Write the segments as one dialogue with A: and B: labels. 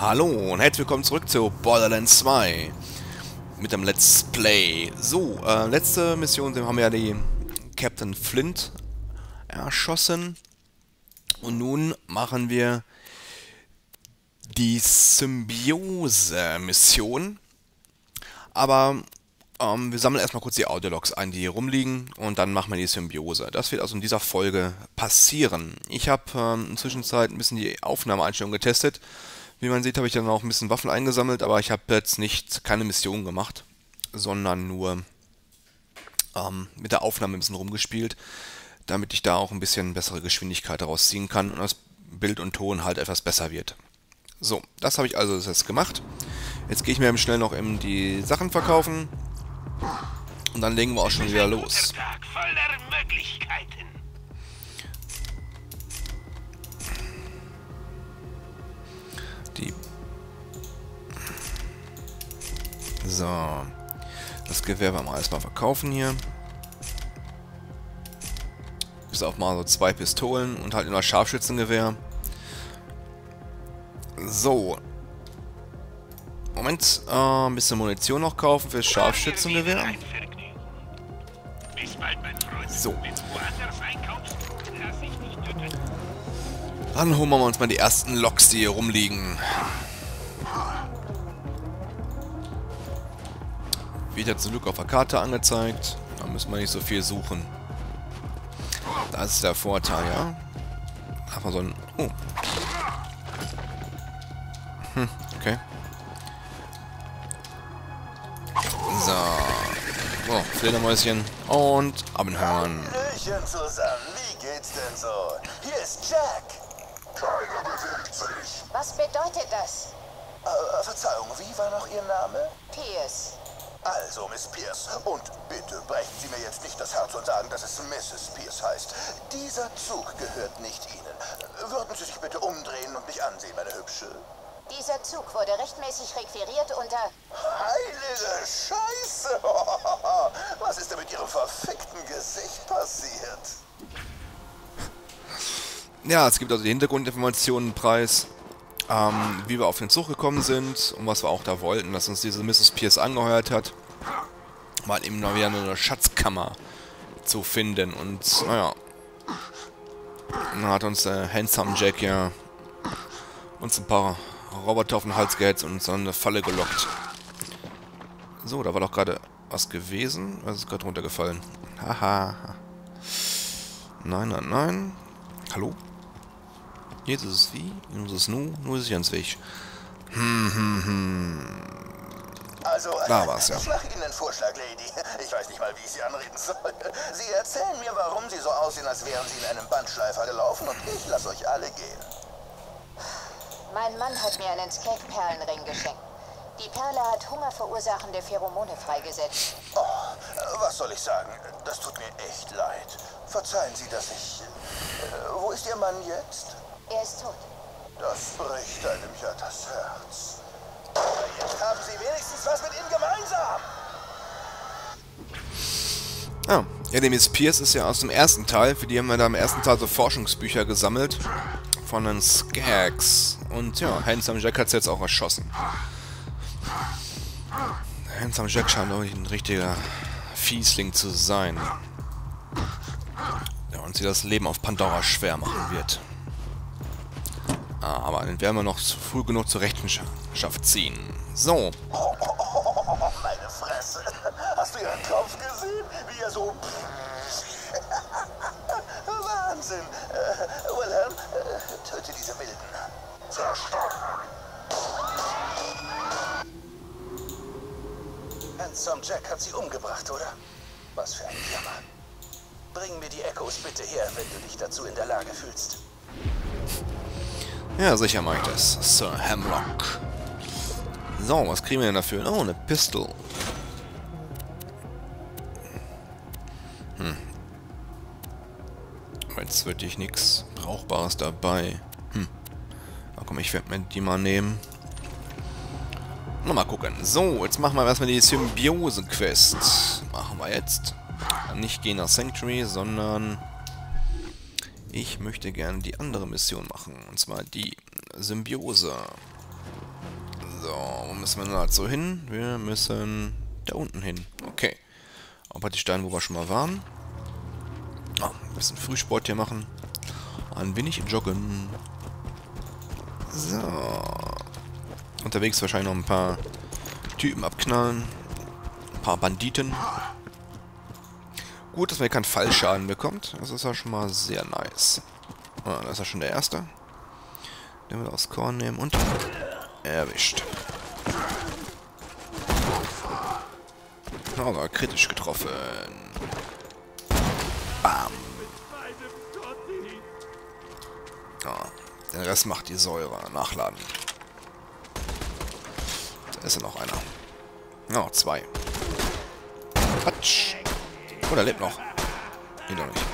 A: Hallo und herzlich willkommen zurück zu Borderlands 2 mit dem Let's Play. So, äh, letzte Mission haben wir ja die Captain Flint erschossen und nun machen wir die Symbiose-Mission. Aber ähm, wir sammeln erstmal kurz die Audiologs ein, die hier rumliegen und dann machen wir die Symbiose. Das wird also in dieser Folge passieren. Ich habe ähm, inzwischen Zeit ein bisschen die Aufnahmeeinstellung getestet wie man sieht, habe ich dann auch ein bisschen Waffen eingesammelt, aber ich habe jetzt nicht keine Mission gemacht, sondern nur ähm, mit der Aufnahme ein bisschen rumgespielt, damit ich da auch ein bisschen bessere Geschwindigkeit daraus ziehen kann und das Bild und Ton halt etwas besser wird. So, das habe ich also jetzt gemacht. Jetzt gehe ich mir schnell noch eben die Sachen verkaufen und dann legen wir auch schon wieder los. Tag voller Möglichkeiten. So. Das Gewehr werden wir erstmal verkaufen hier. Bis auf mal so zwei Pistolen und halt immer Scharfschützengewehr. So. Moment, äh, ein bisschen Munition noch kaufen fürs Scharfschützengewehr. So. Dann holen wir uns mal die ersten Loks, die hier rumliegen. Wird ja zum Glück auf der Karte angezeigt. Da müssen wir nicht so viel suchen. Das ist der Vorteil, ja. Einfach so ein... Oh. Hm, okay. So. Oh, Fledermäuschen. Und abhören. Hallöchen zusammen. Wie geht's denn so? Hier ist Jack.
B: Keiner bewegt sich. Was bedeutet das?
C: Äh, Verzeihung, wie war noch Ihr Name?
B: Pierce.
C: Also, Miss Pierce, und bitte brechen Sie mir jetzt nicht das Herz und sagen, dass es Mrs. Pierce heißt. Dieser Zug gehört nicht Ihnen. Würden Sie sich bitte umdrehen und mich ansehen, meine Hübsche?
B: Dieser Zug wurde rechtmäßig requiriert unter...
C: Heilige Scheiße! Was ist denn mit Ihrem verfickten Gesicht passiert?
A: Ja, es gibt also die Hintergrundinformationen preis, ähm, wie wir auf den Zug gekommen sind und was wir auch da wollten, dass uns diese Mrs. Pierce angeheuert hat. Mal eben noch wieder eine Schatzkammer zu finden und naja. Dann hat uns der Handsome Jack ja uns ein paar Roboter auf den Hals gehetzt und uns in eine Falle gelockt. So, da war doch gerade was gewesen. Was ist gerade runtergefallen? Haha. nein, nein, nein. Hallo? Jetzt ist es wie, jetzt ist es nu, nur ist es ganz weg. Hm, hm, hm.
C: Also, da war's, ja. ich mache Ihnen einen Vorschlag, Lady. Ich weiß nicht mal, wie ich Sie anreden soll. Sie erzählen mir, warum Sie so aussehen, als wären Sie in einem Bandschleifer gelaufen und ich lasse euch alle gehen.
B: Mein Mann hat mir einen Skate-Perlenring geschenkt. Die Perle hat hungerverursachende Pheromone freigesetzt.
C: Oh, was soll ich sagen? Das tut mir echt leid. Verzeihen Sie, dass ich... Äh, wo ist Ihr Mann jetzt?
B: Er ist tot.
C: Das bricht einem ja das Herz. Aber jetzt haben Sie wenigstens was mit ihm gemeinsam.
A: Ah, ja, der Miss Pierce ist ja aus dem ersten Teil. Für die haben wir da im ersten Teil so Forschungsbücher gesammelt. Von den Skags. Und ja, Handsome Jack hat jetzt auch erschossen. Handsome Jack scheint auch ein richtiger Fiesling zu sein. Der uns hier das Leben auf Pandora schwer machen wird. Ah, aber den werden wir noch früh genug zur Rechenschaft ziehen. So.
C: Meine Fresse. Hast du ihren Kopf gesehen? Wie er so... Wahnsinn. Äh, Wilhelm, äh, töte diese Wilden. Verstanden. Handsome Jack hat sie umgebracht, oder? Was für ein Jammer. Bring mir die Echos bitte her, wenn du dich dazu in der Lage fühlst.
A: Ja, sicher mache ich das. Sir Hemlock. So, was kriegen wir denn dafür? Oh, eine Pistol. Hm. Jetzt wirklich nichts Brauchbares dabei. Hm. Na komm, ich werde mir die mal nehmen. Mal gucken. So, jetzt machen wir erstmal die Symbiose-Quest. Machen wir jetzt. Nicht gehen nach Sanctuary, sondern ich möchte gerne die andere Mission machen, und zwar die Symbiose. So, wo müssen wir dazu hin? Wir müssen da unten hin. Okay. Aber die Steine, wo wir schon mal waren. Oh, ein bisschen Frühsport hier machen. Ein wenig joggen. So. Unterwegs wahrscheinlich noch ein paar Typen abknallen. Ein paar Banditen. Gut, dass man hier keinen Fallschaden bekommt. Das ist ja schon mal sehr nice. Ah, das ist ja schon der erste. Den wir aus Korn nehmen und erwischt. Aber kritisch getroffen. Bam. Ja, den Rest macht die Säure. Nachladen. Da ist ja noch einer. Ja, oh, zwei. Quatsch. Oh, der lebt noch. Nee, doch nicht.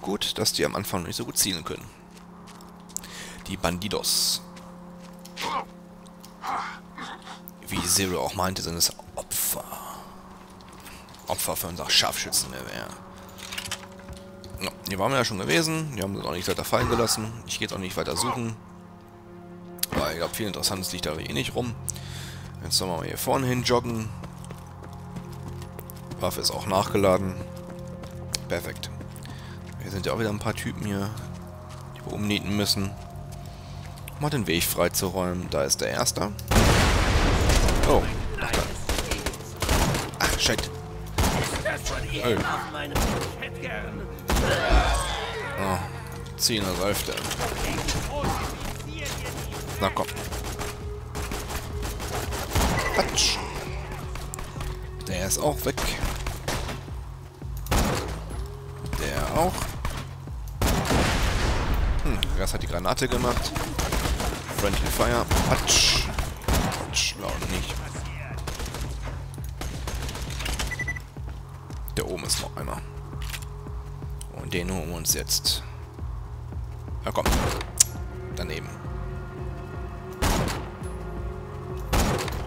A: Gut, dass die am Anfang nicht so gut zielen können. Die Bandidos. Wie Zero auch meinte, sind es Opfer. Opfer für unser Scharfschützengewehr. No, hier waren wir ja schon gewesen. Die haben sie auch nicht weiter fallen gelassen. Ich gehe jetzt auch nicht weiter suchen. Weil ich glaube, viel Interessantes liegt da eh nicht rum. Jetzt sollen wir mal hier vorne hin joggen. Waffe ist auch nachgeladen. Perfekt. Hier sind ja auch wieder ein paar Typen hier, die wir umnieten müssen. Um mal den Weg freizuräumen. Da ist der Erste. Oh. Ach, da. Ach shit. Oh. Oh. Ziehen das Elfte. Na komm. Der ist auch weg. Der auch. Hm, das hat die Granate gemacht. Friendly Fire. Quatsch. Quatsch, laut nicht. Da oben ist noch einer. Und den holen wir uns jetzt. Ja komm. Daneben.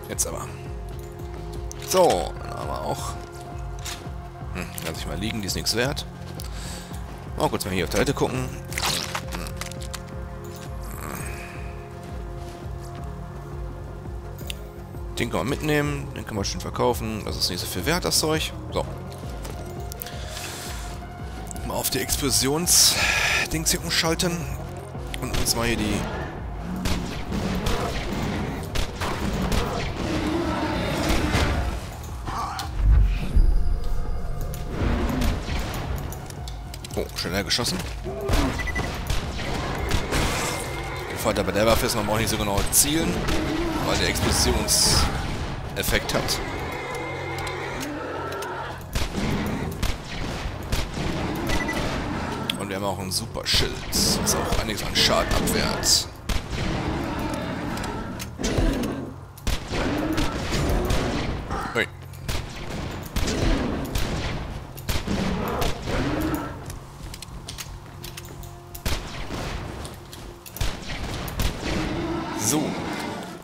A: Jetzt aber. So, wir auch. Hm, lass ich mal liegen, die ist nichts wert. Mal kurz mal hier auf der Seite gucken. Den kann man mitnehmen, den kann man schön verkaufen. Das ist nicht so viel wert, das Zeug. So. Mal auf die Explosions-Dings hier umschalten. Und uns mal hier die Schneller geschossen. Der Vorteil bei der Waffe ist, man braucht nicht so genau zielen, weil der Explosionseffekt hat. Und wir haben auch ein super Schild, das auch einiges an Schaden abwehrt.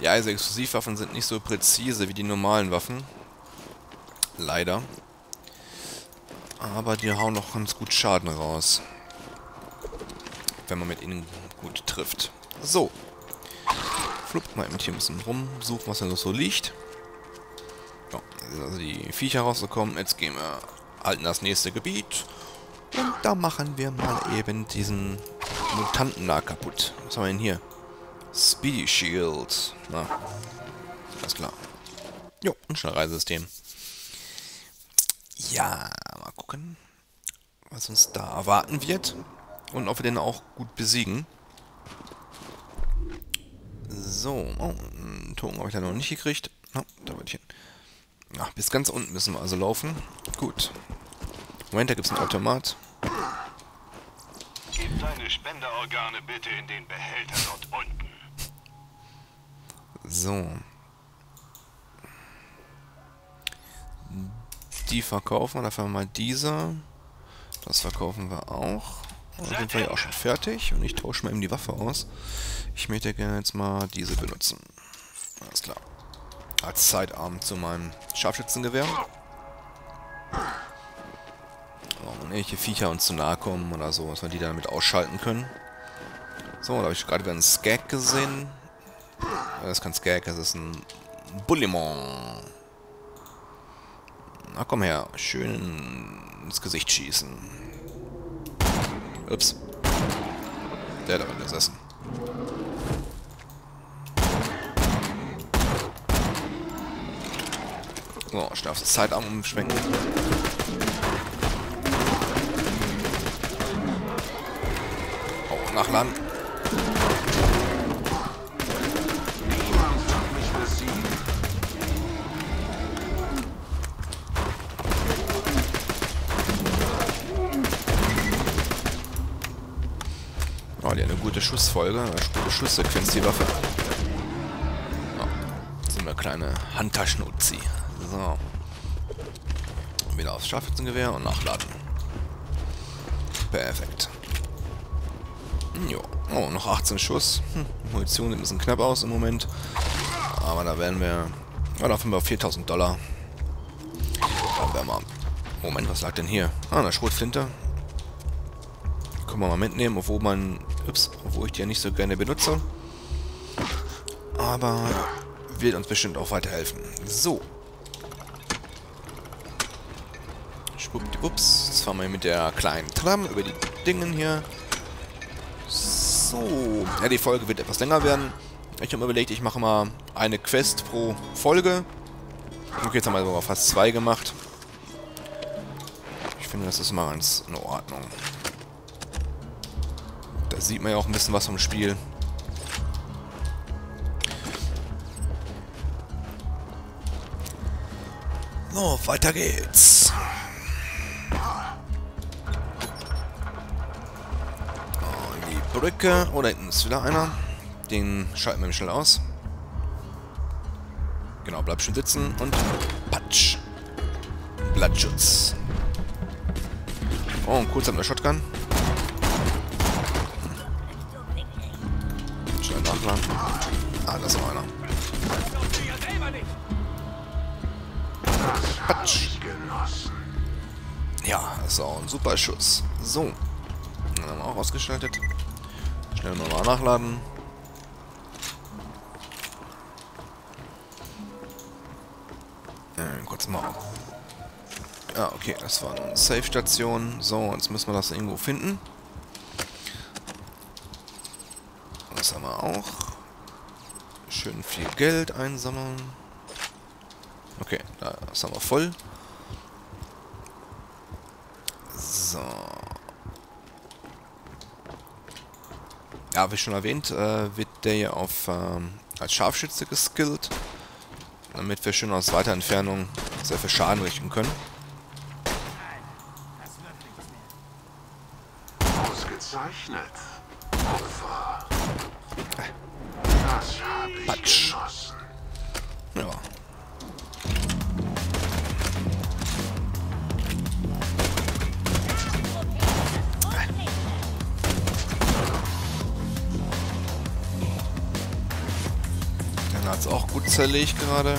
A: Ja, also Explosivwaffen sind nicht so präzise wie die normalen Waffen. Leider. Aber die hauen noch ganz gut Schaden raus. Wenn man mit ihnen gut trifft. So. Flupp, mal eben hier ein bisschen rumsuchen, was da noch so liegt. Ja, also die Viecher rausgekommen. Jetzt gehen wir halt in das nächste Gebiet. Und da machen wir mal eben diesen Mutanten da kaputt. Was haben wir denn hier? Speedy Shield. Na, alles klar. Jo, ein Schnellreisesystem. Ja, mal gucken, was uns da erwarten wird. Und ob wir den auch gut besiegen. So, oh, einen Token habe ich da noch nicht gekriegt. Na, da wird hin. Ja, bis ganz unten müssen wir also laufen. Gut. Moment, da gibt es einen Automat.
D: Gib deine Spenderorgane bitte in den Behälter dort unten.
A: So. Die verkaufen wir. Dafür haben wir mal diese. Das verkaufen wir auch. Und sind wir ja auch schon fertig. Und ich tausche mal eben die Waffe aus. Ich möchte gerne jetzt mal diese benutzen. Alles klar. Als Zeitarm zu meinem Scharfschützengewehr. Wenn irgendwelche Viecher uns zu nahe kommen oder so, dass wir die damit ausschalten können. So, da habe ich gerade wieder einen Skag gesehen. Das ist kein Skag, das ist ein Bullimon. Na komm her, schön ins Gesicht schießen. Ups. Der hat aber gesessen. So, schnell auf das Zeitarm umschwenken. Oh, nachladen. Gute Schussfolge, gute Schusssequenz, die Waffe. Oh, sind wir kleine Handtaschen-Uzi. So. Wieder aufs Scharfschützengewehr und nachladen. Perfekt. Jo. Oh, noch 18 Schuss. Hm, Munition sieht ein bisschen knapp aus im Moment. Aber da werden wir... Ja, da haben wir auf 4000 Dollar. Dann werden wir... Moment, was lag denn hier? Ah, eine Schrotflinte. Können wir mal mitnehmen, obwohl man... Ups, obwohl ich die ja nicht so gerne benutze. Aber wird uns bestimmt auch weiterhelfen. So. Schwuppdiwupps. Jetzt fahren wir mit der kleinen Tram über die Dingen hier. So. Ja, die Folge wird etwas länger werden. Ich habe mir überlegt, ich mache mal eine Quest pro Folge. Okay, jetzt haben wir sogar fast zwei gemacht. Ich finde, das ist mal ganz in Ordnung. Da sieht man ja auch ein bisschen was vom Spiel. So, weiter geht's. Oh, die Brücke. Oh, da hinten ist wieder einer. Den schalten wir schnell aus. Genau, bleib schön sitzen und patsch. Blattschutz. Oh, ein kurz mit der Shotgun. Nachladen. Ah, da ist noch einer. Patsch. Ja, das ist auch ein super Schuss. So. Dann haben wir auch ausgeschaltet. Schnell nochmal nachladen. Äh, kurz mal. Ja, okay, das war eine Safe-Station. So, jetzt müssen wir das irgendwo finden. Das haben wir auch. Schön viel Geld einsammeln. Okay, das haben wir voll. So. Ja, wie schon erwähnt, äh, wird der hier auf ähm, als Scharfschütze geskillt, damit wir schön aus weiter Entfernung sehr viel Schaden richten können.
E: Ausgezeichnet.
A: Gut zerlegt gerade.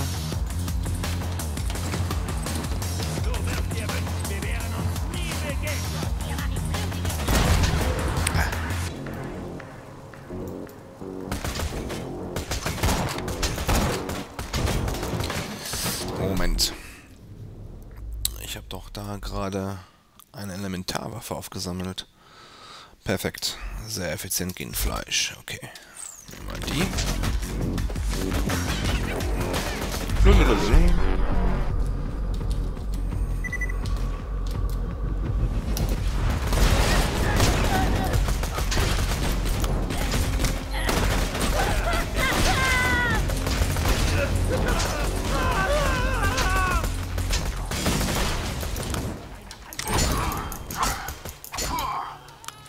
A: Moment. Ich habe doch da gerade eine Elementarwaffe aufgesammelt. Perfekt. Sehr effizient gegen Fleisch. Okay. Nehmen wir die.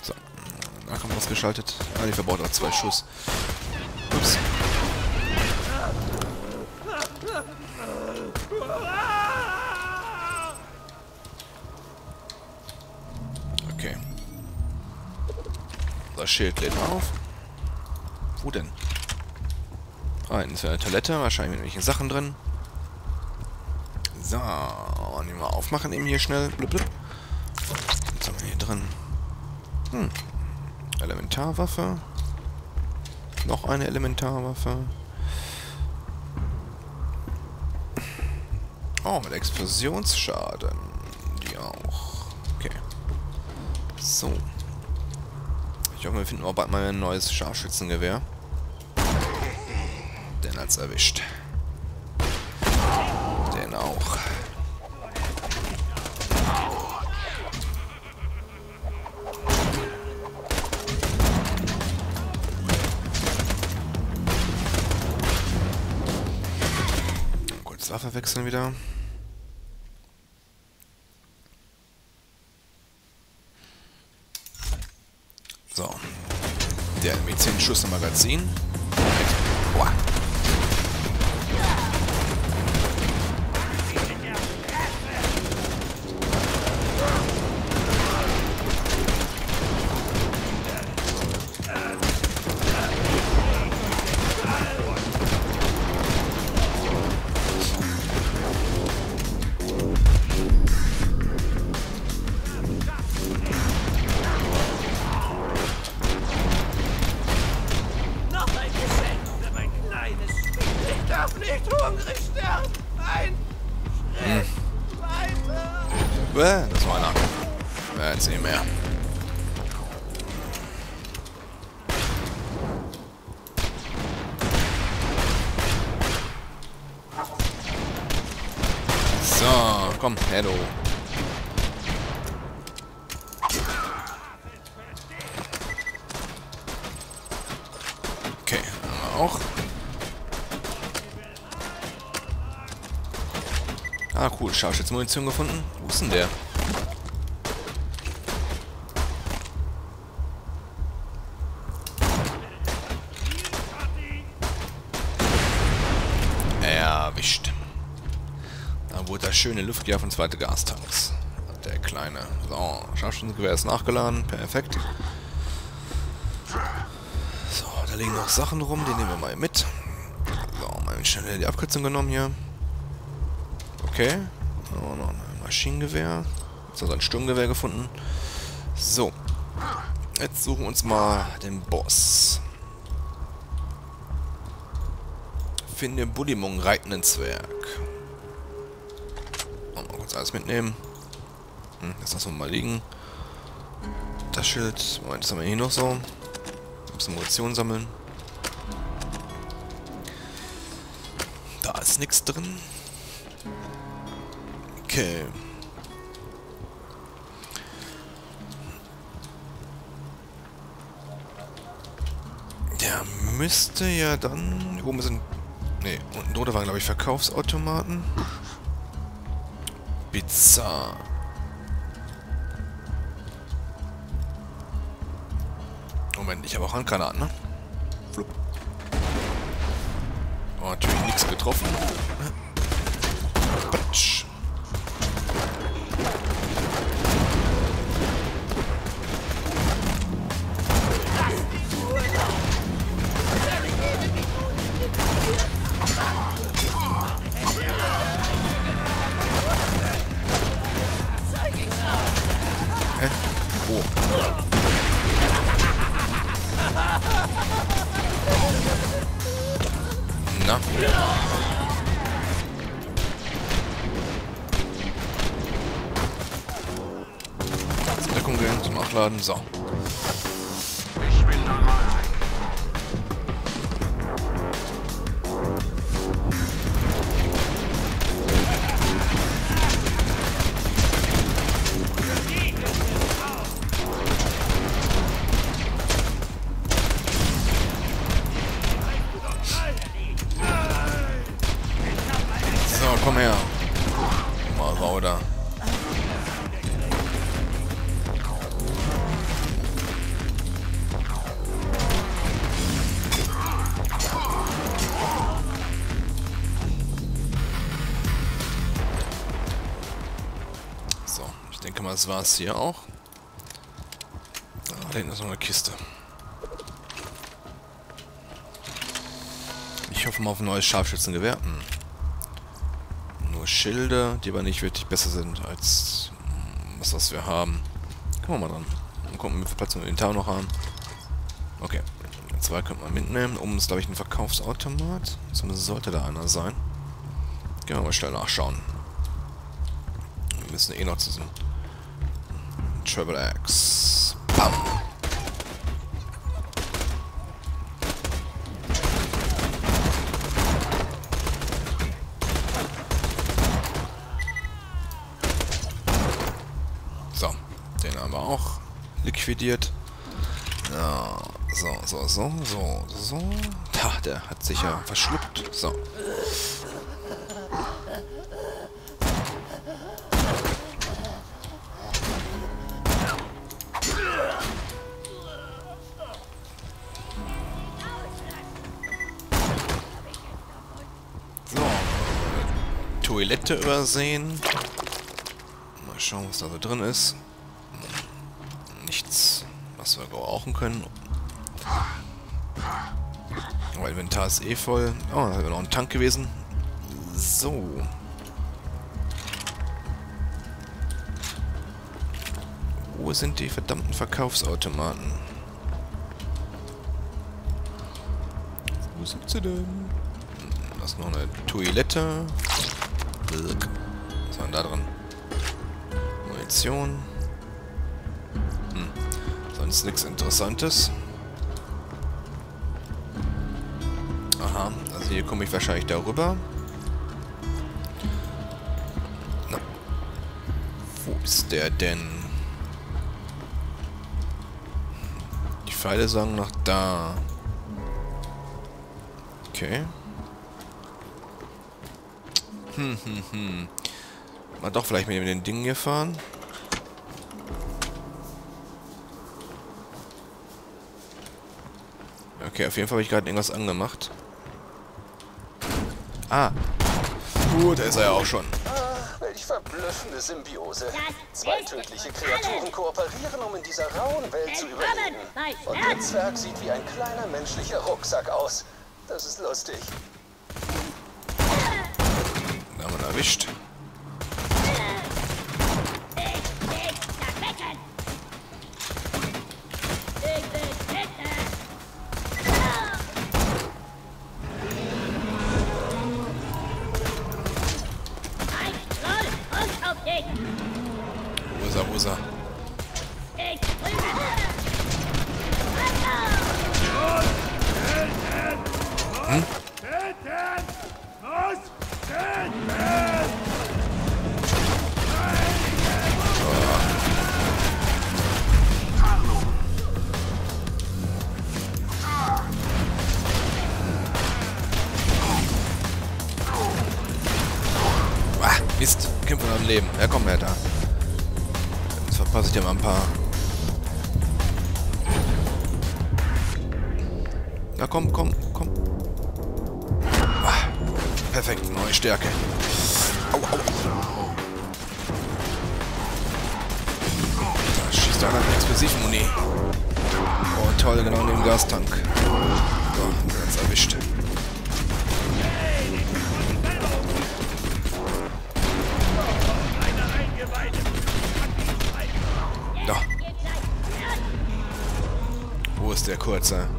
A: So. Da kommt was geschaltet. Ah, die verbaut auch zwei Schuss. Das Schild lädt auf. Wo denn? Hinten ist eine Toilette, wahrscheinlich mit irgendwelchen Sachen drin. So, die mal aufmachen eben hier schnell. Blub, blub. Was haben wir hier drin? Hm. Elementarwaffe. Noch eine Elementarwaffe. Oh, mit Explosionsschaden. Die auch. Okay. So. Ich hoffe, wir finden auch bald mal ein neues Scharfschützengewehr. Den hat's erwischt. Den auch. Kurz Waffe wechseln wieder. So. Der mit 10 Schuss im Magazin. Komm, Hello. Okay, haben wir auch. Ah, cool. Scharfschützenmunition gefunden. Wo ist denn der? Schöne Luftgewehr von zweite Gastanks. Der kleine. So, Scharfschützengewehr ist nachgeladen. Perfekt. So, da liegen noch Sachen rum. Die nehmen wir mal mit. So, mal schnell die Abkürzung genommen hier. Okay. Oh, noch ein Maschinengewehr. Jetzt also ein Sturmgewehr gefunden. So. Jetzt suchen wir uns mal den Boss. Finde Bulimung reitenden Zwerg. Mal kurz alles mitnehmen. Hm, das lassen wir mal liegen. Das Schild. Moment, das haben wir hier noch so. Ein bisschen Munition sammeln. Da ist nichts drin. Okay. Der müsste ja dann... Hier oben sind... Ne, unten drunter waren, glaube ich, Verkaufsautomaten. Bizarr. Moment, ich habe auch Handgranaten, ne? Flup. Oh, natürlich nichts getroffen. Patsch. Nachladen. So. So, komm her. War es hier auch. Ah, Da hinten ist noch eine Kiste. Ich hoffe mal auf ein neues Scharfschützengewehr. Hm. Nur Schilde, die aber nicht wirklich besser sind als mm, was, was wir haben. Gucken wir mal dran. Mal gucken, wie viel Platz wir im Inventar noch haben. Okay. Zwei könnte man mitnehmen. Oben ist, glaube ich, ein Verkaufsautomat. Zumindest sollte da einer sein. Gehen wir mal schnell nachschauen. Wir müssen eh noch zu diesem Travel X. Bam! So, den haben wir auch liquidiert. Ja, so, so, so, so, so. Ha, der hat sich ja verschluckt. So. Toilette übersehen. Mal schauen, was da so drin ist. Nichts, was wir rauchen können. Aber Inventar ist eh voll. Oh, da wäre noch ein Tank gewesen. So. Wo sind die verdammten Verkaufsautomaten? Wo sind sie denn? Da ist noch eine Toilette. Was war denn da drin? Munition. Hm. Sonst nichts Interessantes. Aha, also hier komme ich wahrscheinlich darüber. Na. Wo ist der denn? Die Pfeile sagen nach da. Okay. Hm, hm, hm. Mal doch vielleicht mit den Dingen hier fahren. Okay, auf jeden Fall habe ich gerade irgendwas angemacht. Ah. Gut, da ist er ja auch schon.
C: Ah, welch verblüffende Symbiose. Zwei tödliche Kreaturen kooperieren, um in dieser rauen Welt zu überleben. Und der Zwerg sieht wie ein kleiner menschlicher Rucksack aus. Das ist lustig.
A: Erwischt. Ich dir mal ein paar. Na komm, komm, komm. Ah, perfekt, neue Stärke. Au, au. Da schießt einer mit Explosivmuni. Oh, toll, genau neben dem Gastank. So, ganz erwischt. Wo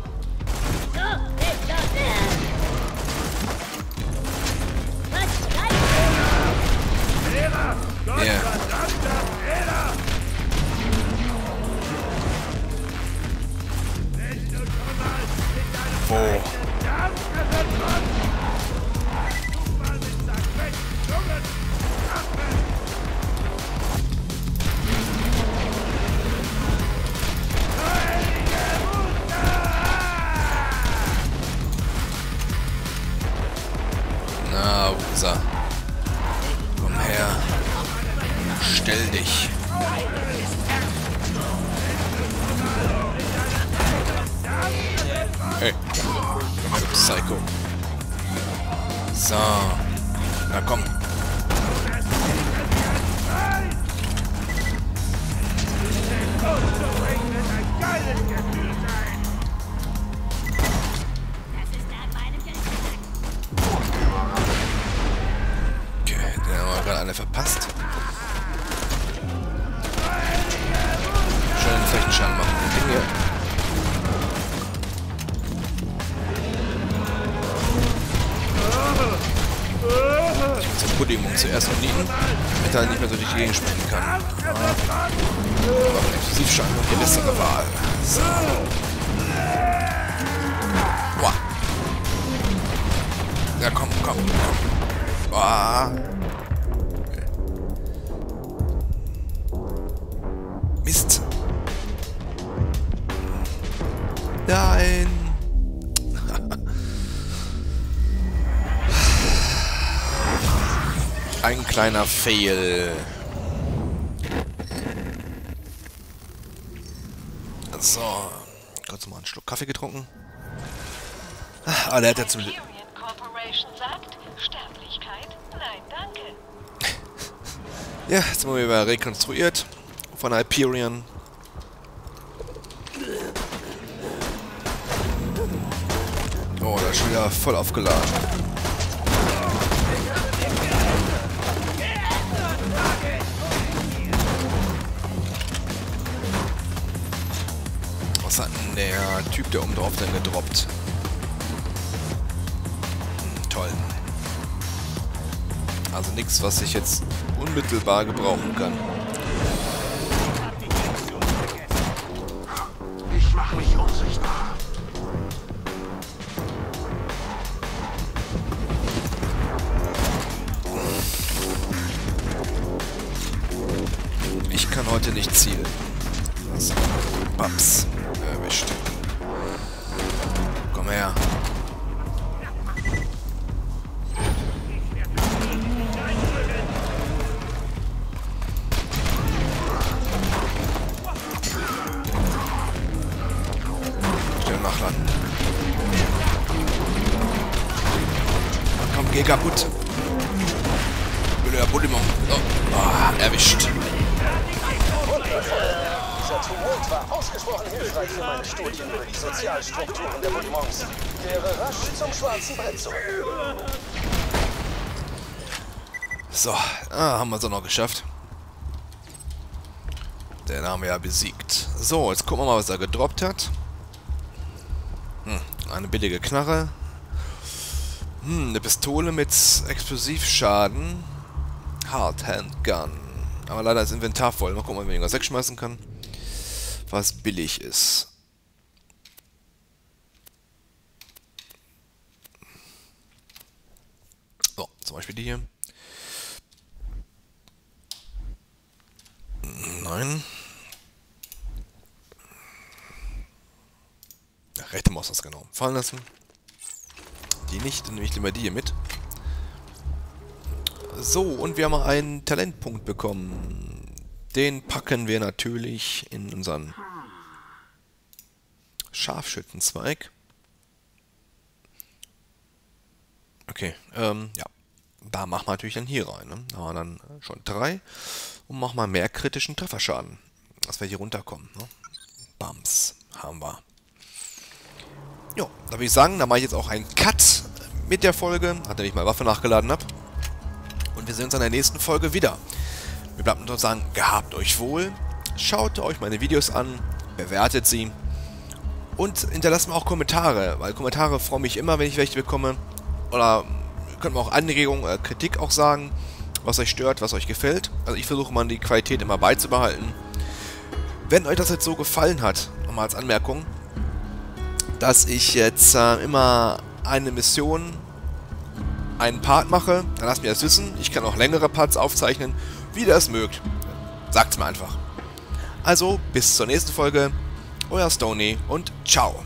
A: Ein kleiner Fail. So. Kurz mal einen Schluck Kaffee getrunken. Ah, der hat ja zum...
F: Sagt, Sterblichkeit? Nein, danke.
A: Ja, jetzt sind wir wieder rekonstruiert von Hyperion. Oh, da ist schon wieder voll aufgeladen. Der Typ, der oben drauf denn gedroppt? Hm, toll. Also nichts, was ich jetzt unmittelbar gebrauchen kann.
E: Ich mach mich unsichtbar.
A: Ich kann heute nicht zielen. So. Bams. Es auch noch geschafft. Den haben wir ja besiegt. So, jetzt gucken wir mal, was er gedroppt hat. Hm, eine billige Knarre. Hm, eine Pistole mit Explosivschaden. Hard Gun. Aber leider ist Inventar voll. Mal gucken, ob man irgendwas wegschmeißen kann. Was billig ist. So, zum Beispiel die hier. Nein. Ja, rechte Maus das genau. Fallen lassen. Die nicht, dann nehme ich lieber die hier mit. So, und wir haben einen Talentpunkt bekommen. Den packen wir natürlich in unseren Scharfschützenzweig. Okay, ähm, ja. Da machen wir natürlich dann hier rein. Ne? Da haben wir dann schon drei. Und machen mal mehr kritischen Trefferschaden. Dass wir hier runterkommen. Ne? Bams. Haben wir. Jo, da würde ich sagen, da mache ich jetzt auch einen Cut mit der Folge. Nachdem ich mal Waffe nachgeladen habe. Und wir sehen uns in der nächsten Folge wieder. Mir bleibt nur zu sagen, gehabt euch wohl. Schaut euch meine Videos an. Bewertet sie. Und hinterlasst mir auch Kommentare. Weil Kommentare freuen mich immer, wenn ich welche bekomme. Oder könnt mir auch Anregungen, äh, Kritik auch sagen, was euch stört, was euch gefällt. Also ich versuche mal die Qualität immer beizubehalten. Wenn euch das jetzt so gefallen hat, nochmal als Anmerkung, dass ich jetzt äh, immer eine Mission, einen Part mache, dann lasst mir das wissen. Ich kann auch längere Parts aufzeichnen, wie ihr es mögt. Sagt's mir einfach. Also, bis zur nächsten Folge. Euer Stony und ciao.